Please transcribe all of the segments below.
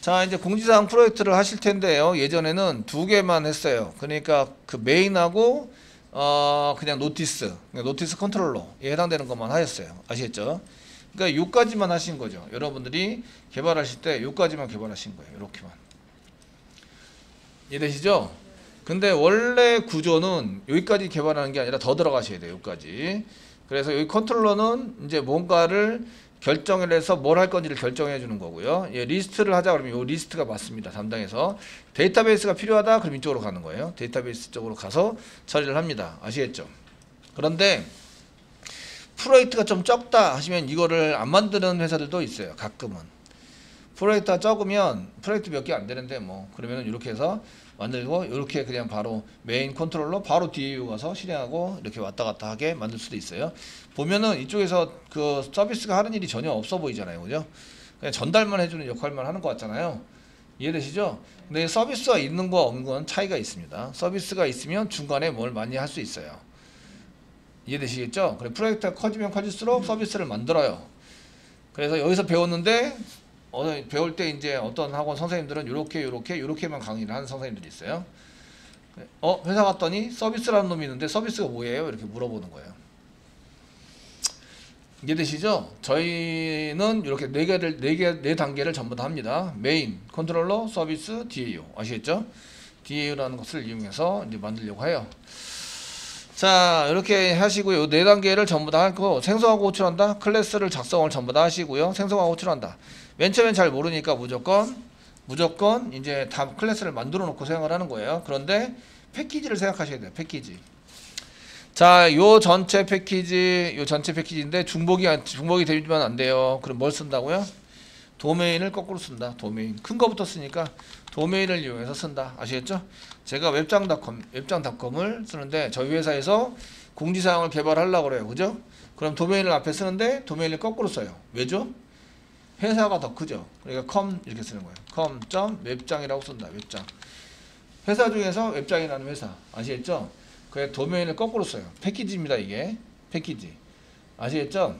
자 이제 공지사항 프로젝트를 하실 텐데요. 예전에는 두 개만 했어요. 그러니까 그 메인하고 어 그냥 notice, notice 컨트롤러에 해당되는 것만 하셨어요. 아시겠죠? 그러니까 요까지만 하신 거죠. 여러분들이 개발하실 때 요까지만 개발하신 거예요. 이렇게만. 이해되시죠? 근데 원래 구조는 여기까지 개발하는 게 아니라 더 들어가셔야 돼요. 여기까지. 그래서 여기 컨트롤러는 이제 뭔가를 결정을 해서 뭘 할 건지를 결정해 주는 거고요. 예, 리스트를 하자 그러면 요 리스트가 맞습니다. 담당해서 데이터베이스가 필요하다 그럼 이쪽으로 가는 거예요. 데이터베이스 쪽으로 가서 처리를 합니다. 아시겠죠? 그런데 프로젝트가 좀 적다 하시면 이거를 안 만드는 회사들도 있어요. 가끔은. 프로젝트가 적으면 프로젝트 몇 개 안 되는데 뭐 그러면은 이렇게 해서 만들고 이렇게 그냥 바로 메인 컨트롤러 바로 DAO 가서 실행하고 이렇게 왔다 갔다 하게 만들 수도 있어요. 보면은 이쪽에서 그 서비스가 하는 일이 전혀 없어 보이잖아요. 그죠? 그냥 전달만 해주는 역할만 하는 것 같잖아요. 이해되시죠? 근데 서비스가 있는 거 없는 건 차이가 있습니다. 서비스가 있으면 중간에 뭘 많이 할 수 있어요. 이해되시겠죠? 그래 프로젝트가 커지면 커질수록 서비스를 만들어요. 그래서 여기서 배웠는데 어, 배울 때 이제 어떤 학원 선생님들은 이렇게 이렇게 이렇게만 강의를 하는 선생님들이 있어요. 어 회사 갔더니 서비스라는 놈이 있는데 서비스가 뭐예요? 이렇게 물어보는 거예요. 이해되시죠? 저희는 이렇게 네 개를 네개네 단계를 전부 다 합니다. 메인, 컨트롤러, 서비스, DAO 아시겠죠? DAO라는 것을 이용해서 이제 만들려고 해요. 자 이렇게 하시고요. 네 단계를 전부 다 하고 생성하고 호출한다. 클래스를 작성을 전부 다 하시고요. 생성하고 호출한다. 맨 처음엔 잘 모르니까 무조건 무조건 이제 다 클래스를 만들어 놓고 사용을 하는 거예요. 그런데 패키지를 생각하셔야 돼요. 패키지. 자, 요 전체 패키지, 요 전체 패키지인데 중복이 안- 중복이 되면 안 돼요. 그럼 뭘 쓴다고요? 도메인을 거꾸로 쓴다. 도메인. 큰 거부터 쓰니까 도메인을 이용해서 쓴다. 아시겠죠? 제가 웹짱닷컴, 웹짱닷컴을 쓰는데 저희 회사에서 공지사항을 개발하려고 그래요. 그죠? 그럼 도메인을 앞에 쓰는데 도메인을 거꾸로 써요. 왜죠? 회사가 더 크죠. 그러니까 com 이렇게 쓰는 거예요. com 웹장이라고 쓴다. 웹장. 회사 중에서 웹장이라는 회사. 아시겠죠? 그래 도메인을 거꾸로 써요. 패키지입니다, 이게. 패키지. 아시겠죠?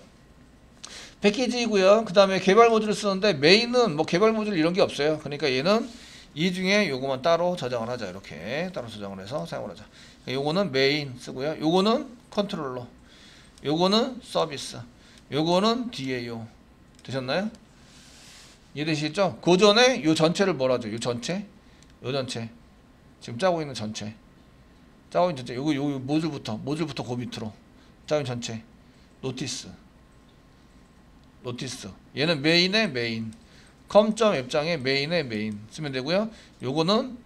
패키지이고요. 그 다음에 개발 모듈을 쓰는데 메인은 뭐 개발 모듈 이런 게 없어요. 그러니까 얘는 이 중에 요거만 따로 저장을 하자. 이렇게 따로 저장을 해서 사용을 하자. 요거는 메인 쓰고요. 요거는 컨트롤러. 요거는 서비스. 요거는 DAO. 되셨나요? 이해되시겠죠? 그 전에 요 전체를 뭐라죠? 요 전체? 요 전체. 지금 짜고 있는 전체. 짜고 있는 전체. 요거 요 모듈부터 모듈부터 그 밑으로. 짜고 있는 전체. notice. notice. 얘는 메인의 메인. com점 웹장의 메인의 메인 쓰면 되고요. 요거는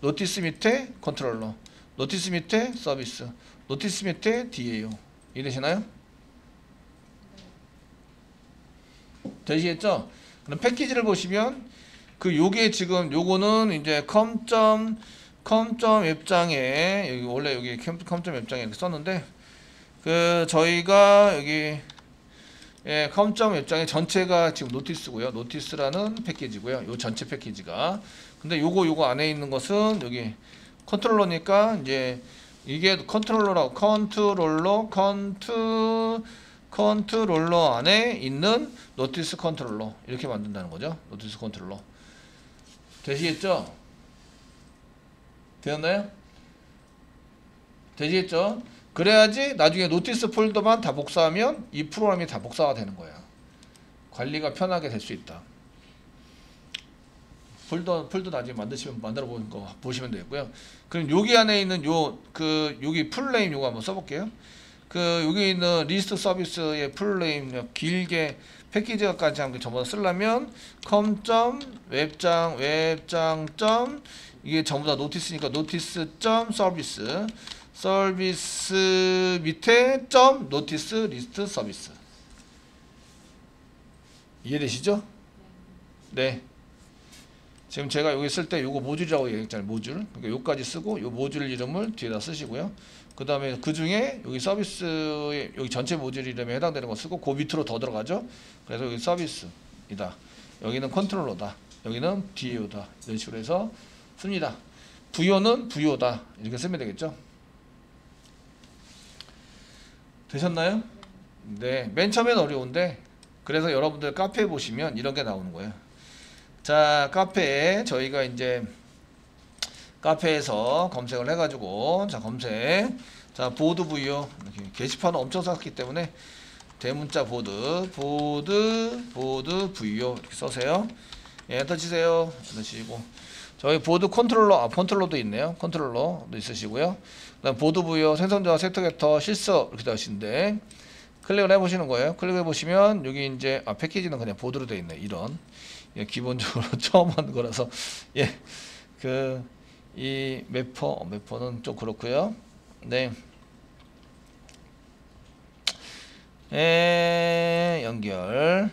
notice 밑에 컨트롤러. notice 밑에 서비스. notice 밑에 DAO. 이해되시나요? 되시겠죠? 그럼 패키지를 보시면 그 요게 지금 요거는 이제 com점 com점 웹장에 여기 원래 여기 com- com점 웹장에 이렇게 썼는데 그 저희가 여기 예, com점 웹장의 전체가 지금 notice고요. notice라는 패키지고요. 요 전체 패키지가. 근데 요거 요거 안에 있는 것은 여기 컨트롤러니까 이제 이게 컨트롤러라고 컨트롤러 컨트 컨트롤러 안에 있는 notice 컨트롤러 이렇게 만든다는 거죠. notice 컨트롤러. 되시겠죠? 되었나요? 되시겠죠? 그래야지 나중에 notice 폴더만 다 복사하면 이 프로그램이 다 복사가 되는 거야. 관리가 편하게 될 수 있다. 폴더 폴더 나중에 만드시면 만들어 보는 거 보시면 되고요. 그럼 여기 안에 있는 요 그 여기 full name 요거 한번 써볼게요. 그 여기 있는 리스트 서비스의 full name 길게 패키지까지 한번 전부 다 쓰려면 com. 웹장 웹장. 이게 전부 다 notice니까 notice. 서비스 서비스 밑에 점 notice 리스트 서비스 이해되시죠? 네. 지금 제가 여기 쓸 때 요거 모듈이라고 얘기했잖아요. 모듈. 그러니까 요까지 쓰고 요 모듈 이름을 뒤에다 쓰시고요. 그 다음에 그 중에 여기 서비스에 여기 전체 모듈 이름에 해당되는 거 쓰고 그 밑으로 더 들어가죠. 그래서 여기 서비스이다. 여기는 컨트롤러다. 여기는 DAO다. 이런 식으로 해서 씁니다. 부여는 부여다. 이렇게 쓰면 되겠죠. 되셨나요? 네. 맨 처음엔 어려운데 그래서 여러분들 카페에 보시면 이런 게 나오는 거예요. 자, 카페에 저희가 이제 카페에서 검색을 해가지고 자 검색 자 보드 이렇게 게시판은 엄청 썼기 때문에 대문자 보드 보드 보드 VO 이렇게 써세요. 예, 엔터 치세요. 엔터 치시고 저희 보드 컨트롤러 아 컨트롤러도 있네요. 컨트롤러도 있으시고요. 그다음 보드 VO 생성자와 setter getter 실서 이렇게 나오시는데 클릭을 해보시는 거예요. 클릭해 보시면 여기 이제 아 패키지는 그냥 보드로 되어 있네. 이런 예, 기본적으로 처음 하는 거라서 예 그 이 mapper 어, mapper는 좀 그렇고요. 네. 에 연결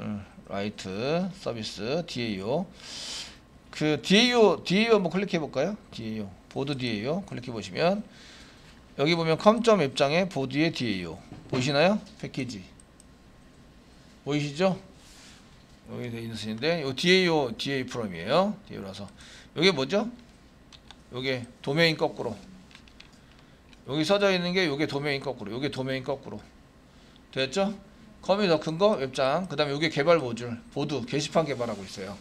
음, write 서비스 DAO 그 DAO DAO 한번 클릭해 볼까요? DAO 보드 DAO 클릭해 보시면 여기 보면 com점 웹장에 보드의 DAO 보이시나요? 패키지. 보이시죠? 여기 돼 있으신데 요 DAO DA 프롬이에요. DAO라서. 이게 뭐죠? 요게 도메인 거꾸로. 여기 써져 있는 게 요게 도메인 거꾸로. 요게 도메인 거꾸로. 됐죠? com이 더 큰 거 웹장. 그 다음에 요게 개발 모듈 보드. 게시판 개발하고 있어요.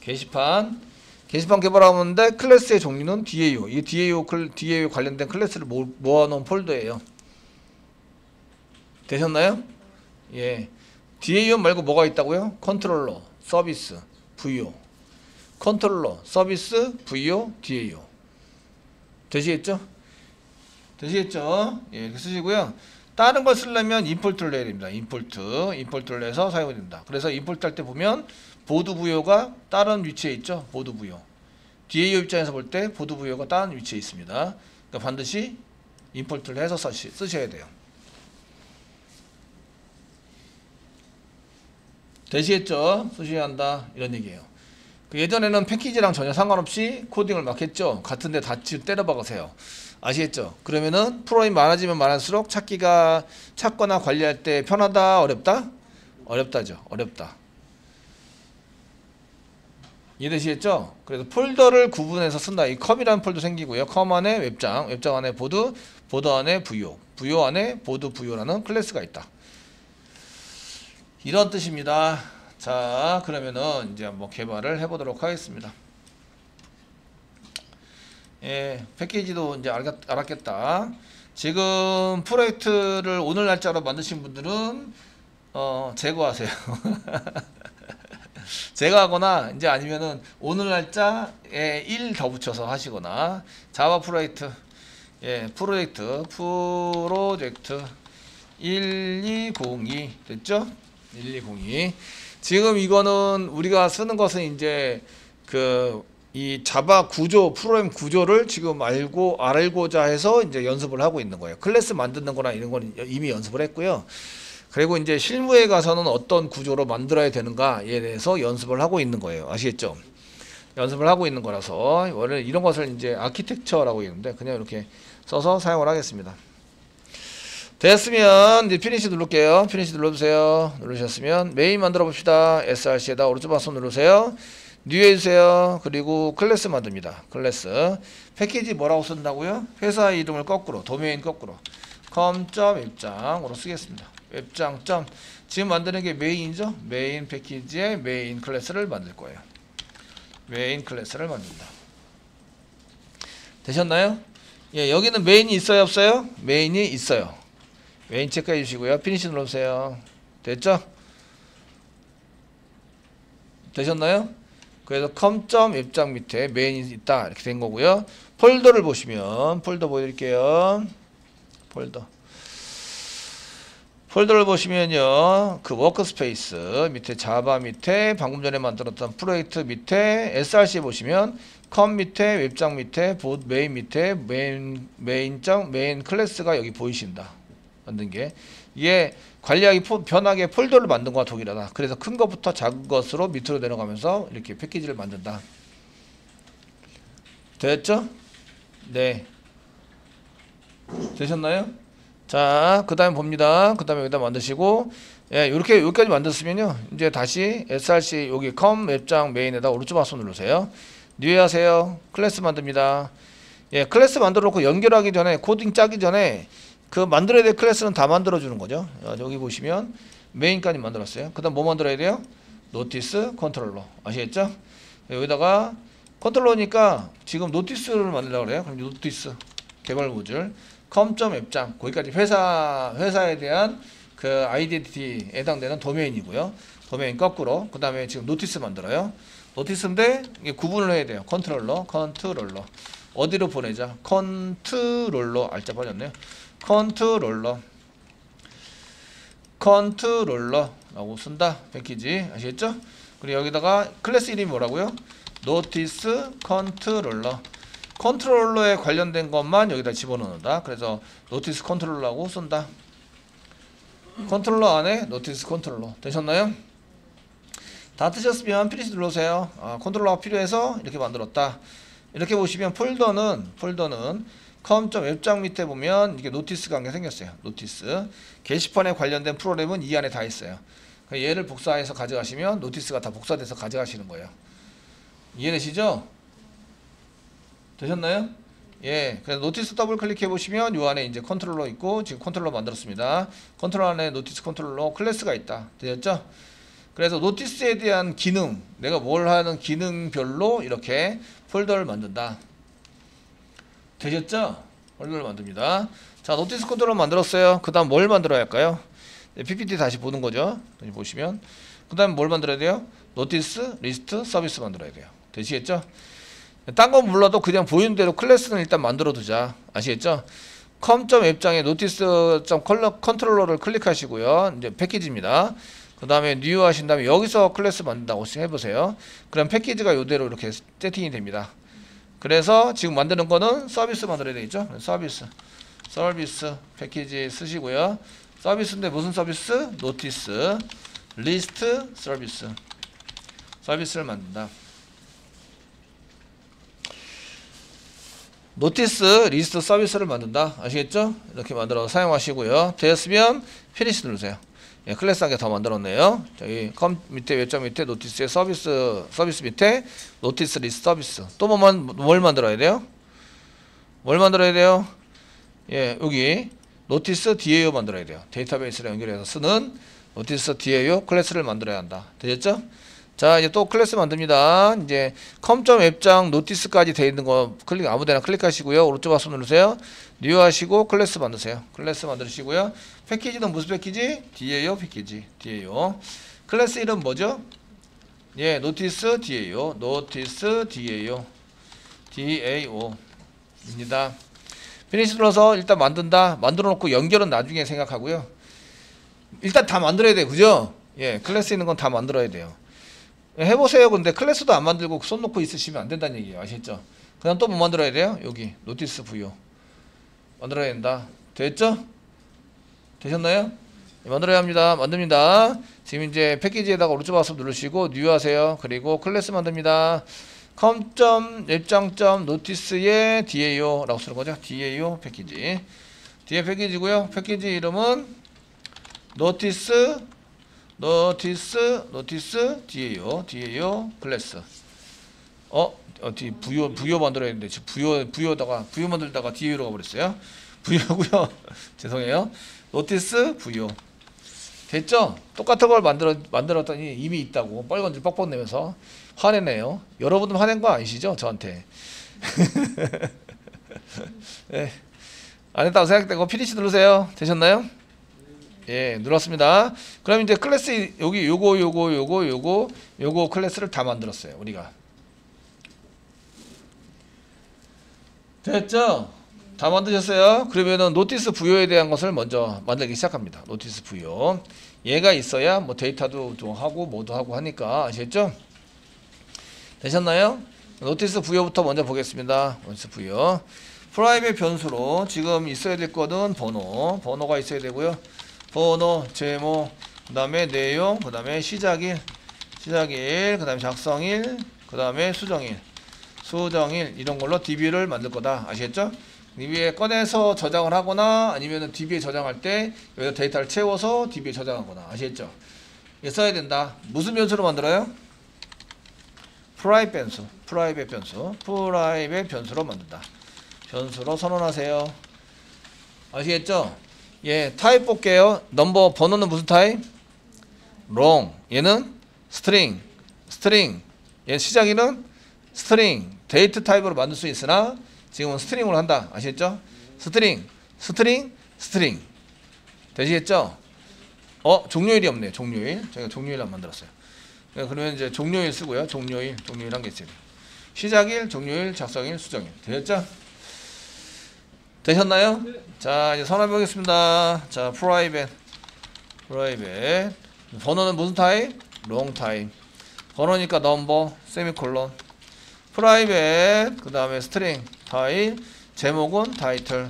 게시판 게시판 개발하는데 클래스의 종류는 DAO 이 DAO, 클, DAO 관련된 클래스를 모, 모아놓은 폴더예요 되셨나요? 예 DAO 말고 뭐가 있다고요? 컨트롤러, 서비스, VO 컨트롤러, 서비스, VO, DAO 되시겠죠? 되시겠죠? 예, 이렇게 쓰시고요. 다른 걸 쓰려면 import를 내야 됩니다. import, import를 내서 사용이 된다. 그래서 import 할 때 보면 보드 VO가 다른 위치에 있죠. 보드 VO. DAO 입장에서 볼 때 보드 VO가 다른 위치에 있습니다. 그러니까 반드시 import를 해서 쓰시, 쓰셔야 돼요. 되시겠죠? 쓰셔야 한다. 이런 얘기예요. 그 예전에는 패키지랑 전혀 상관없이 코딩을 막 했죠. 같은 데 다 지- 때려 박으세요. 아시겠죠? 그러면은 프로그램이 많아지면 많을수록 찾기가 찾거나 관리할 때 편하다, 어렵다? 어렵다죠. 어렵다. 이해되시겠죠? 그래서 폴더를 구분해서 쓴다. 이 com이라는 폴더 생기고요. com 안에 웹장, 웹장 안에 보드, 보드 안에 VO, VO 안에 보드 VO라는 클래스가 있다. 이런 뜻입니다. 자, 그러면은 이제 한번 개발을 해보도록 하겠습니다. 예, 패키지도 이제 알겠, 알았겠다. 지금 프로젝트를 오늘 날짜로 만드신 분들은 어, 제거하세요. 제거하거나 이제 아니면은 오늘 날짜에 1 더 붙여서 하시거나 자바 프로젝트 예, 프로젝트 프로젝트 1202 됐죠? 1202 지금 이거는 우리가 쓰는 것은 이제 그 이 자바 구조 프로그램 구조를 지금 알고 알고자 해서 이제 연습을 하고 있는 거예요. 클래스 만드는 거나 이런 건 이미 연습을 했고요. 그리고 이제 실무에 가서는 어떤 구조로 만들어야 되는가에 대해서 연습을 하고 있는 거예요. 아시겠죠? 연습을 하고 있는 거라서 원래 이런 것을 이제 아키텍처라고 했는데 그냥 이렇게 써서 사용을 하겠습니다. 됐으면 이제 finish 누를게요. finish 눌러주세요. 누르셨으면 메인 만들어 봅시다. src에다 오른쪽 마우스 누르세요. new 해주세요. 그리고 클래스 만듭니다. 클래스 패키지 뭐라고 쓴다고요? 회사 이름을 거꾸로 도메인 거꾸로 com.웹짱으로 쓰겠습니다. 웹짱. 점 지금 만드는 게 main이죠? main 패키지의 메인 클래스를 만들 거예요. 메인 클래스를 만든다. 되셨나요? 예, 여기는 main이 있어요, 없어요? main이 있어요. 메인 체크해 주시고요. Finish 눌러주세요. 됐죠? 되셨나요? 그래서 com점 웹짱 밑에 main이 있다 이렇게 된 거고요. 폴더를 보시면 폴더 보여드릴게요. 폴더. 폴더를 보시면요. 그 workspace 밑에 자바 밑에 방금 전에 만들었던 프로젝트 밑에 src 보시면 com 밑에 웹짱 밑에 board main 밑에 main main장 main 클래스가 여기 보이신다. 만든 게 이게 관리하기 포, 편하게 폴더를 만든 거와 동일하다. 그래서 큰 것부터 작은 것으로 밑으로 내려가면서 이렇게 패키지를 만든다. 됐죠? 네. 되셨나요? 자, 그 다음에 봅니다. 그 다음에 여기다 만드시고, 예, 이렇게 여기까지 만들었으면요. 이제 다시 src 여기 com 웹짱 main에다 오른쪽 마우스 누르세요. New 하세요. 클래스 만듭니다. 예, 클래스 만들어 놓고 연결하기 전에 코딩 짜기 전에 그 만들어야 될 클래스는 다 만들어 주는 거죠. 어, 여기 보시면 main까지 만들었어요. 그 다음 뭐 만들어야 돼요? Notice Controller 아시겠죠? 여기다가 Controller니까 지금 Notice를 만들려고 그래요. 그럼 Notice 개발 모듈 com점 웹짱 거기까지 회사 회사에 대한 그 아이덴티티에 해당되는 도메인이고요. 도메인 거꾸로 그 다음에 지금 Notice 만들어요. Notice인데 이게 구분을 해야 돼요. Controller, Controller 어디로 보내자? Controller R자 빠졌네요. 컨트롤러 Controller라고 쓴다 패키지 아시겠죠? 그리고 여기다가 클래스 이름이 뭐라고요? Notice Controller Controller에 관련된 것만 여기다 집어넣는다 그래서 Notice Controller라고 쓴다 컨트롤러 안에 Notice Controller 되셨나요? 다 뜨셨으면 Finish 눌러주세요 아, Controller가 필요해서 이렇게 만들었다 이렇게 보시면 폴더는 폴더는 com점 웹짱 밑에 보면 이게 Notice가 한개 생겼어요. Notice 게시판에 관련된 프로그램은 이 안에 다 있어요. 얘를 복사해서 가져가시면 Notice가 다 복사돼서 가져가시는 거예요. 이해되시죠? 되셨나요? 예, 그래서 Notice 더블 클릭해 보시면 이 안에 이제 컨트롤러 있고 지금 컨트롤러 만들었습니다. 컨트롤러 안에 Notice Controller 클래스가 있다. 되셨죠? 그래서 Notice에 대한 기능, 내가 뭘 하는 기능별로 이렇게 폴더를 만든다. 되셨죠? 폴더를 만듭니다. 자, Notice Controller 만들었어요. 그 다음 뭘 만들어야 할까요? 네, PPT 다시 보는 거죠. 보시면. 그 다음 뭘 만들어야 돼요? Notice, List, Service 만들어야 돼요. 되시겠죠? 딴 건 몰라도 그냥 보이는 대로 클래스는 일단 만들어 두자. 아시겠죠? com점 웹짱에 Notice.점 Controller를 클릭하시고요. 이제 패키지입니다. 그 다음에 New 하신 다음에 여기서 클래스 만든다고 해보세요. 그럼 패키지가 이대로 이렇게 세팅이 됩니다. 그래서 지금 만드는 거는 서비스 만들어야 되겠죠. 서비스, 서비스 패키지 쓰시고요. 서비스인데 무슨 서비스? Notice, List, Service. 서비스를 만든다. Notice, List, Service를 만든다. 아시겠죠? 이렇게 만들어서 사용하시고요. 되었으면 Finish 누르세요. 예, 클래스 하나 더 만들었네요. 저기 com 밑에 웹짱 밑에 Notice의 서비스 서비스 밑에 Notice List Service 또 뭐만 뭘 만들어야 돼요? 뭘 만들어야 돼요? 예, 여기 Notice DAO 만들어야 돼요. 데이터베이스를 연결해서 쓰는 Notice DAO 클래스를 만들어야 한다. 되셨죠? 자, 이제 또 클래스 만듭니다. 이제 com점 웹짱 Notice까지 돼 있는 거 클릭 아무데나 클릭하시고요. 오른쪽 마우스 누르세요. New 하시고 클래스 만드세요. 클래스 만드시고요. 패키지는 무슨 패키지? DAO 패키지. DAO. 클래스 이름 뭐죠? 예, Notice DAO. Notice DAO. DAO입니다. Finish 눌러서 일단 만든다. 만들어 놓고 연결은 나중에 생각하고요. 일단 다 만들어야 돼요. 그죠? 예, 클래스 있는 건 다 만들어야 돼요. 해보세요. 근데 클래스도 안 만들고 손 놓고 있으시면 안 된다는 얘기예요. 아시겠죠? 그 다음 또 뭐 만들어야 돼요? 여기 Notice VO 만들어야 된다. 됐죠? 되셨나요? 네, 만들어야 합니다. 만듭니다. 지금 이제 패키지에다가 오른쪽 마우스 누르시고 New 하세요. 그리고 클래스 만듭니다. com점 웹짱점 Notice의 DAO라고 쓰는 거죠. DAO 패키지. DA 패키지고요. 패키지 이름은 Notice Notice Notice DAO DAO 클래스. 어, 어 뒤 VO VO 만들어야 되는데 지금 VO VO다가 VO 만들다가 DAO로 가버렸어요. VO고요. 죄송해요. Notice VO. 됐죠? 똑같은 걸 만들어 만들었더니 이미 있다고 빨간 줄 뻑뻑 내면서 화내네요. 여러분도 화낸 거 아니시죠? 저한테. 네. 안 했다고 생각되고 Finish 누르세요. 되셨나요? 예, 눌렀습니다. 그럼 이제 클래스 여기 요거 요거 요거 요거 요거 클래스를 다 만들었어요. 우리가. 됐죠? 다 만드셨어요? 그러면은 Notice VO에 대한 것을 먼저 만들기 시작합니다. Notice VO. 얘가 있어야 뭐 데이터도 좀 하고 뭐도 하고 하니까 아시겠죠? 되셨나요? Notice VO부터 먼저 보겠습니다. Notice VO. private 변수로 지금 있어야 될 거는 번호. 번호가 있어야 되고요. 번호, 제목, 그 다음에 내용, 그 다음에 시작일, 시작일, 그 다음에 작성일, 그 다음에 수정일, 수정일 이런 걸로 DB를 만들 거다. 아시겠죠? DB에 꺼내서 저장을 하거나 아니면 DB에 저장할 때 여기다 데이터를 채워서 DB에 저장하거나 아시겠죠? 이게 써야 된다. 무슨 변수로 만들어요? private 변수, private 변수, private 변수로 만든다. 변수로 선언하세요. 아시겠죠? 예, 타입 볼게요. 넘버 번호는 무슨 타입? long. 얘는 String, String. 얘 시작일은 String, date 타입으로 만들 수 있으나 지금은 String으로 한다. 아시겠죠? String, String, String. 되시겠죠? 어, 종료일이 없네요. 종료일. 제가 종료일 안 만들었어요. 네, 그러면 이제 종료일 쓰고요. 종료일, 종료일 한 개 있어요. 시작일, 종료일, 작성일, 수정일. 되셨죠? 되셨나요? 자, 이제 선언해 보겠습니다. 자, private. private. 번호는 무슨 타입? long 타입. 번호니까 넘버, 세미콜론. private. 그 다음에 String 타입. 제목은 타이틀.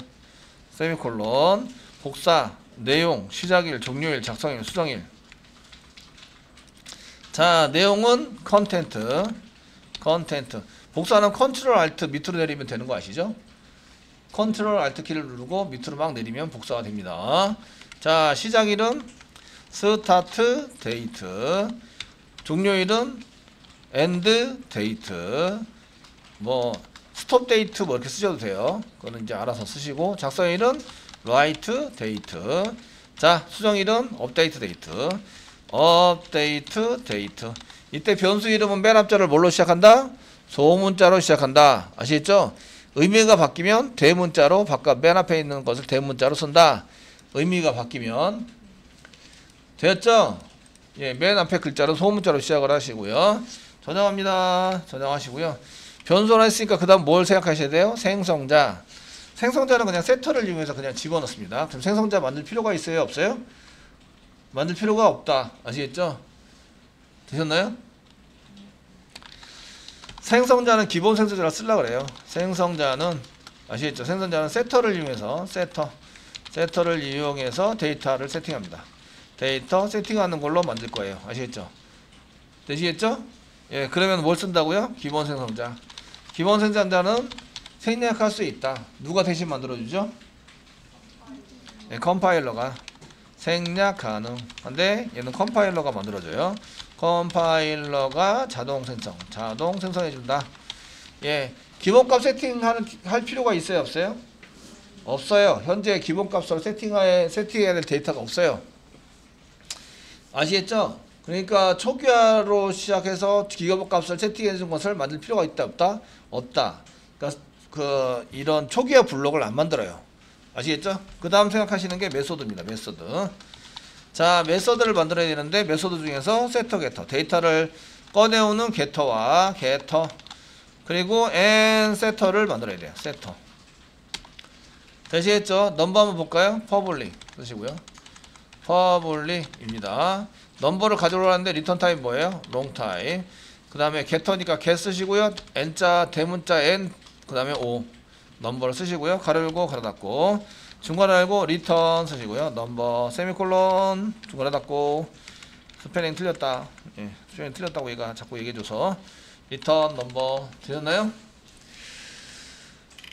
세미콜론. 복사, 내용, 시작일, 종료일, 작성일, 수정일. 자, 내용은 content. content. 복사는 컨트롤 alt 밑으로 내리면 되는 거 아시죠? 컨트롤 alt 키를 누르고 밑으로 막 내리면 복사가 됩니다. 자, 시작일은 start date. 종료일은 end date. 뭐 stop date 뭐 이렇게 쓰셔도 돼요. 그거는 이제 알아서 쓰시고 작성일은 write date. 자, 수정일은 update date. update date. 이때 변수 이름은 맨 앞자를 뭘로 시작한다? 소문자로 시작한다. 아시겠죠? 의미가 바뀌면 대문자로 바꿔 맨 앞에 있는 것을 대문자로 쓴다. 의미가 바뀌면 되었죠? 예, 맨 앞에 글자로 소문자로 시작을 하시고요. 저장합니다. 저장하시고요. 변수를 했으니까 그 다음 뭘 생각하셔야 돼요? 생성자. 생성자는 그냥 setter를 이용해서 그냥 집어넣습니다. 그럼 생성자 만들 필요가 있어요? 없어요? 만들 필요가 없다. 아시겠죠? 되셨나요? 생성자는 기본 생성자를 쓰려 그래요. 생성자는 아시겠죠? 생성자는 setter를 이용해서 setter setter를 이용해서 데이터를 세팅합니다. 데이터 세팅하는 걸로 만들 거예요. 아시겠죠? 되시겠죠? 예, 그러면 뭘 쓴다고요? 기본 생성자. 기본 생성자는 생략할 수 있다. 누가 대신 만들어 주죠? 예, 컴파일러가 생략 가능한데 얘는 컴파일러가 만들어줘요. 컴파일러가 자동 생성, 자동 생성해 준다. 예, 기본값 세팅하는 할 필요가 있어요, 없어요? 없어요. 현재 기본값으로 세팅해 세팅해야 될 데이터가 없어요. 아시겠죠? 그러니까 초기화로 시작해서 기본값을 세팅해 준 것을 만들 필요가 있다, 없다? 없다. 그러니까 그 이런 초기화 블록을 안 만들어요. 아시겠죠? 그 다음 생각하시는 게 메소드입니다. 메소드. 자, 메소드를 만들어야 되는데 메소드 중에서 setter getter 데이터를 꺼내오는 게터와 게터 그리고 n 세터를 만들어야 돼요. setter. 되시겠죠? 넘버 한번 볼까요? public 쓰시고요. public입니다. 넘버를 가져오라는데 리턴 타입 뭐예요? long 타입. 그 다음에 getter니까 get 쓰시고요. n자 대문자 n 그 다음에 o 넘버를 쓰시고요. 가로 열고 가로 닫고 중괄호 열고 리턴 쓰시고요. 넘버 세미콜론 중괄호 닫고 스펠링 틀렸다. 예, 스펠링 틀렸다고 얘가 자꾸 얘기해줘서 리턴 넘버 되셨나요?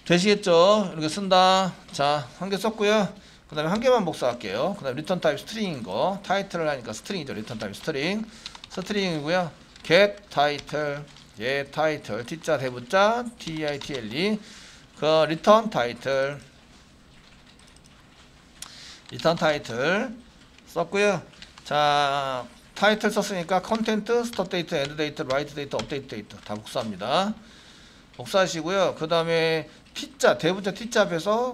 되시겠죠? 이렇게 쓴다. 자, 한 개 썼고요. 그 다음에 한 개만 복사할게요. 그 다음에 리턴 타입 String인 거. 타이틀을 하니까 String이죠. 리턴 타입 String. String이고요. get 타이틀. 예, 타이틀. T자 대문자 T-I-T-L-E. 그 리턴 타이틀. 리턴 타이틀 썼고요. 자, 타이틀 썼으니까 content, stop date, end date, write date, update date 다 복사합니다. 복사하시고요. 그 다음에 T자, 대문자 T자 앞에서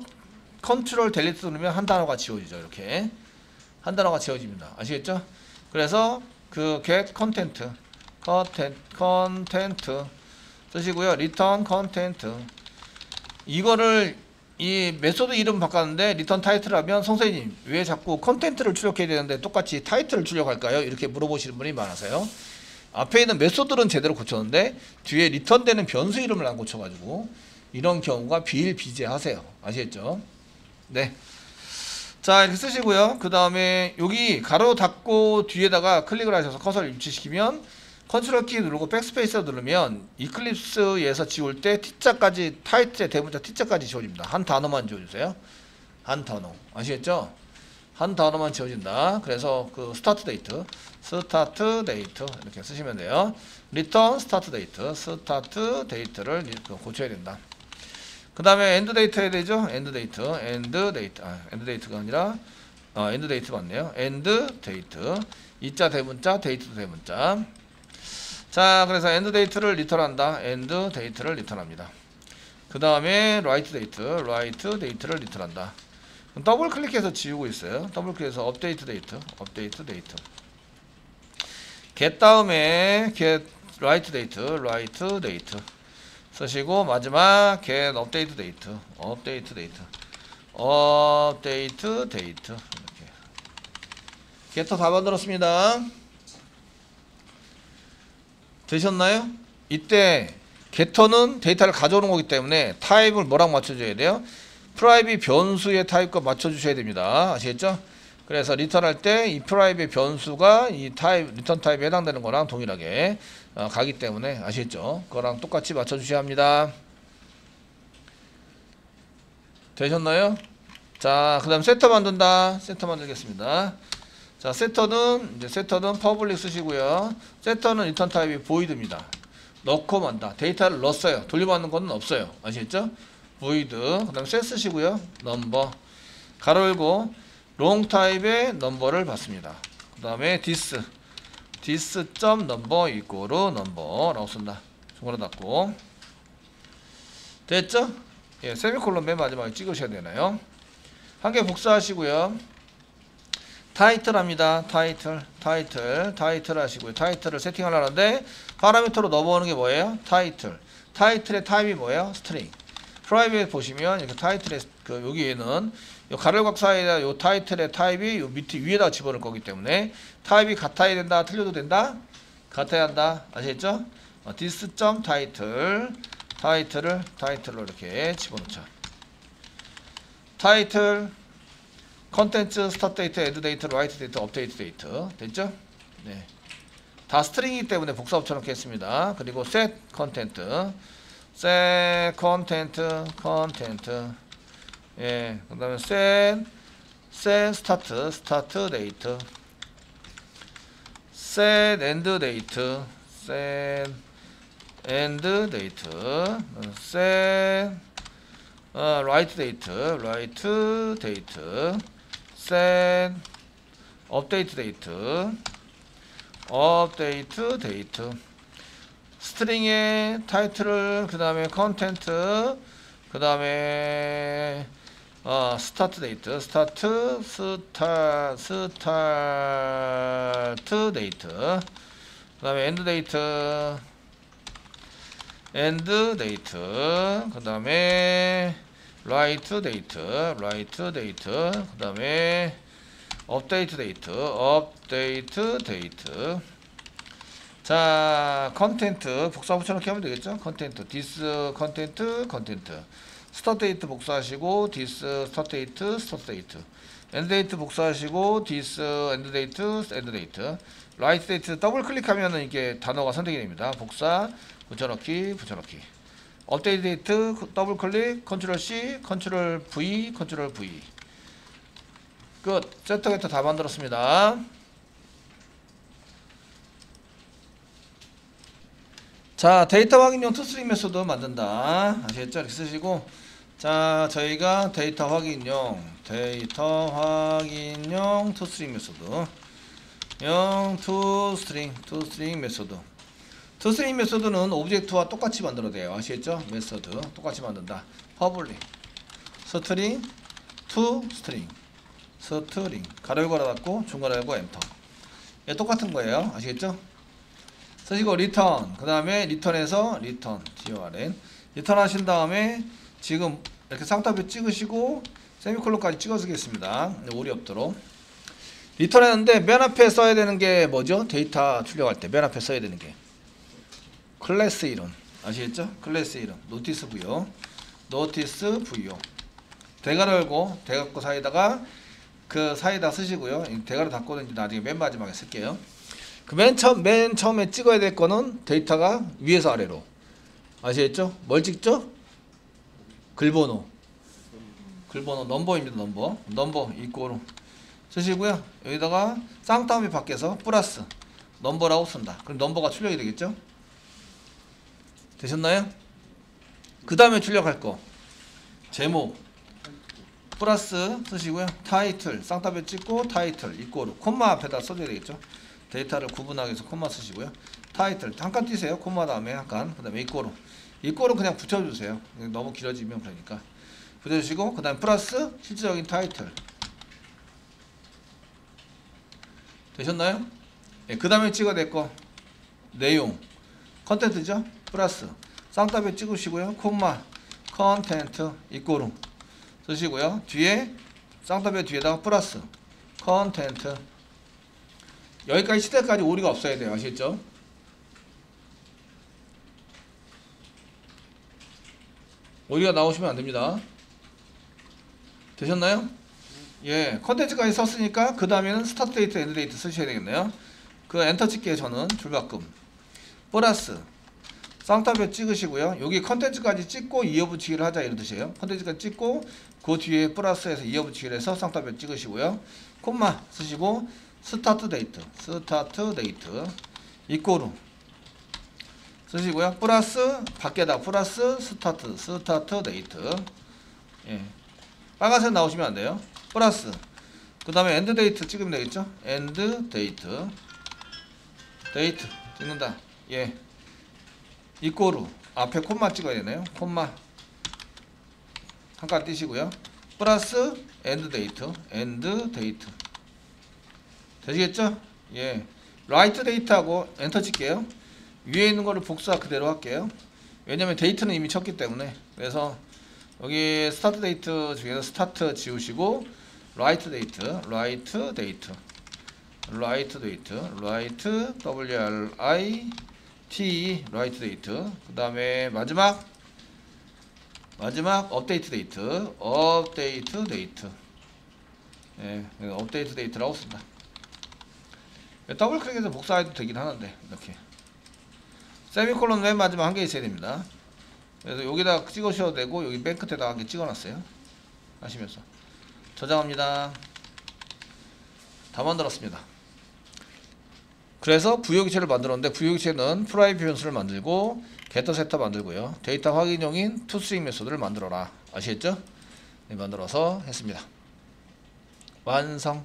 컨트롤 delete 누르면 한 단어가 지워지죠. 이렇게. 한 단어가 지워집니다. 아시겠죠? 그래서 그 get content, content, content 쓰시고요. 리턴 content. 이거를 이 메소드 이름 바꿨는데 리턴 타이틀 하면 선생님 왜 자꾸 content를 출력해야 되는데 똑같이 타이틀을 출력할까요? 이렇게 물어보시는 분이 많아서요. 앞에 있는 메소드는 제대로 고쳤는데 뒤에 리턴되는 변수 이름을 안 고쳐가지고 이런 경우가 비일비재하세요. 아시겠죠? 네. 자 이렇게 쓰시고요. 그 다음에 여기 가로 닫고 뒤에다가 클릭을 하셔서 커서를 위치시키면 컨트롤 키 누르고 백스페이스 누르면 이클립스에서 지울 때 T자까지 타이틀의 대문자 T자까지 지워집니다. 한 단어만 지워주세요. 한 단어 아시겠죠? 한 단어만 지워진다. 그래서 그 start date, start date 이렇게 쓰시면 돼요. 리턴 스타트 데이트, 스타트 데이트를 고쳐야 된다. 그 다음에 end date 해야 되죠? end date, end date, 아, end date가 아니라 어, end date 맞네요. end date, E자 대문자, 데이트 대문자. 자, 그래서 end date를 리턴한다. end date를 리턴합니다. 그 다음에 write date, write date를 리턴한다. 더블 클릭해서 지우고 있어요. 더블 클릭해서 update date, update date. get 다음에 get write date, write 쓰시고 마지막 get date, update date, update date 이렇게. getter 다 만들었습니다. 되셨나요? 이때 getter는 데이터를 가져오는 거기 때문에 타입을 뭐랑 맞춰줘야 돼요? private 변수의 타입과 맞춰주셔야 됩니다. 아시겠죠? 그래서 리턴할 때 이 private 변수가 이 타입 리턴 타입에 해당되는 거랑 동일하게 어, 가기 때문에 아시겠죠? 그거랑 똑같이 맞춰주셔야 합니다. 되셨나요? 자, 그 다음 setter 만든다. setter 만들겠습니다. 자, setter는 이제 setter는 public 쓰시고요. setter는 리턴 타입이 void입니다. 넣고 만다. 데이터를 넣었어요. 돌려받는 건 없어요. 아시겠죠? void. 그다음 set 쓰시고요. 넘버. 가로 열고 long 타입의 넘버를 받습니다. 그다음에 this. this 점 넘버 이꼬로 넘버라고 쓴다. 중괄호 닫고. 됐죠? 예, 세미콜론 맨 마지막에 찍으셔야 되나요? 한 개 복사하시고요. 타이틀 합니다. 타이틀, 타이틀, 타이틀 하시고요. 타이틀을 세팅하려는데 파라미터로 넘어오는 게 뭐예요? 타이틀. 타이틀의 타입이 뭐예요? String. private 보시면 이렇게 타이틀의 그 여기에는 요 가로각 사이에다 요 타이틀의 타입이 요 밑에 위에다 집어넣을 거기 때문에 타입이 같아야 된다, 틀려도 된다, 같아야 한다. 아시겠죠? 어, this 점 타이틀, 타이틀을 타이틀로 이렇게 집어넣자. 타이틀 컨텐츠, start date, end date, write date, update date 됐죠? 네. 다 스트링이기 때문에 복사 붙여넣기 했습니다. 그리고 set 컨텐트, set 컨텐트, 컨텐트, 예, 그 다음에 set, set start, start date, set end date, set end date, set 어, write date, write date, set update date, update date. String의 타이틀을 그 다음에 content 그 다음에 어, start date start star start date 그 다음에 end date end date 그 다음에 write date write date 그 다음에 update date update date. 자 content 복사 붙여넣기 하면 되겠죠? content this content content start date 복사하시고 this start date start date end date 복사하시고 this end date end date write date 더블 클릭하면은 이게 단어가 선택이 됩니다. 복사 붙여넣기 붙여넣기 update date 더블 클릭 컨트롤 C 컨트롤 V 컨트롤 V. 끝. setter getter 다 만들었습니다. 자 데이터 확인용 toString 메소드 만든다. 아시겠죠? 이렇게 쓰시고. 자 저희가 데이터 확인용 데이터 확인용 toString 메소드. 용 toString toString 메소드 toString 메소드는 오브젝트와 똑같이 만들어야 돼요. 아시겠죠? 메소드. 똑같이 만든다. public. String toString. String. 가로 열고 닫고 중괄호 열고 엔터. 예, 똑같은 거예요. 아시겠죠? 쓰시고 리턴. 그 다음에 리턴에서 리턴. DORN 리턴 하신 다음에 지금 이렇게 쌍따비 찍으시고 세미콜론까지 찍어주겠습니다. 오류 없도록. 리턴 했는데 맨 앞에 써야 되는 게 뭐죠? 데이터 출력할 때 맨 앞에 써야 되는 게 클래스 이름. 아시겠죠? 클래스 이름. NoticeVO NoticeVO 대가로 열고 대괄호 사이에다가 그 사이에다 쓰시고요. 대가로 닫고는 이제 나중에 맨 마지막에 쓸게요. 그 맨 처음 맨 처음에 찍어야 될 거는 데이터가 위에서 아래로. 아시겠죠? 뭘 찍죠? 글번호. 글번호 넘버입니다 넘버. 넘버 이꼬로 쓰시고요. 여기다가 쌍따옴표 밖에서 플러스. 넘버라고 쓴다. 그럼 넘버가 출력이 되겠죠? 되셨나요? 그 다음에 출력할 거 제목 플러스 쓰시고요 타이틀 쌍따옴 찍고 타이틀 이꼬로 콤마 앞에다 써줘야 되겠죠? 데이터를 구분하기 위해서 콤마 쓰시고요. 타이틀 한칸 띄세요. 콤마 다음에 한 칸. 그 다음에 이꼬르. 이꼬르 그냥 붙여주세요. 너무 길어지면 그러니까 붙여주시고 그 다음 에 플러스 실질적인 타이틀. 되셨나요? 예, 그 다음에 찍어야 될 거 내용 컨텐츠죠? 플러스 쌍따비 찍으시고요. 콤마 content 이꼬르 쓰시고요. 뒤에 쌍따비 뒤에다가 플러스 content 여기까지 시대까지 오류가 없어야 돼요. 아시겠죠? 오류가 나오시면 안 됩니다. 되셨나요? 예, 컨텐츠까지 썼으니까 그 다음에는 start date, end date 쓰셔야 되겠네요. 그 엔터 찍기에 저는 줄바꿈 플러스 쌍따별 찍으시고요. 여기 컨텐츠까지 찍고 이어붙이기를 하자 이런 뜻이에요. 컨텐츠까지 찍고 그 뒤에 플러스해서 이어붙이기를 해서 쌍따별 찍으시고요. 콤마 쓰시고 start date, start date 이꼬르 쓰시고요. 플러스 밖에다 플러스 start, start date 예. 빨간색 나오시면 안 돼요. 플러스 그 다음에 end date 찍으면 되겠죠? end date date 찍는다. 예. 이꼬르 앞에 콤마 찍어야 되나요? 콤마 한칸 띄시고요. 플러스 end date end date 되시겠죠? 예. write date하고 엔터 칠게요. 위에 있는 거를 복사 그대로 할게요. 왜냐면 date는 이미 쳤기 때문에 그래서 여기 start date 중에서 start 지우시고 write date write date write date write W R I T write date 그 다음에 마지막 마지막 update date update date 예, update date라고 씁니다. 더블 클릭해서 복사해도 되긴 하는데 이렇게. 세미콜론 맨 마지막 한 개 있어야 됩니다. 그래서 여기다 찍으셔도 되고 여기 맨 끝에다 한 개 찍어놨어요. 하시면서. 저장합니다. 다 만들었습니다 그래서 VO 객체를 만들었는데 VO 객체는 private 변수를 만들고 getter setter 만들고요. 데이터 확인용인 toString method를 만들어라. 아시겠죠? 네, 만들어서 했습니다. 완성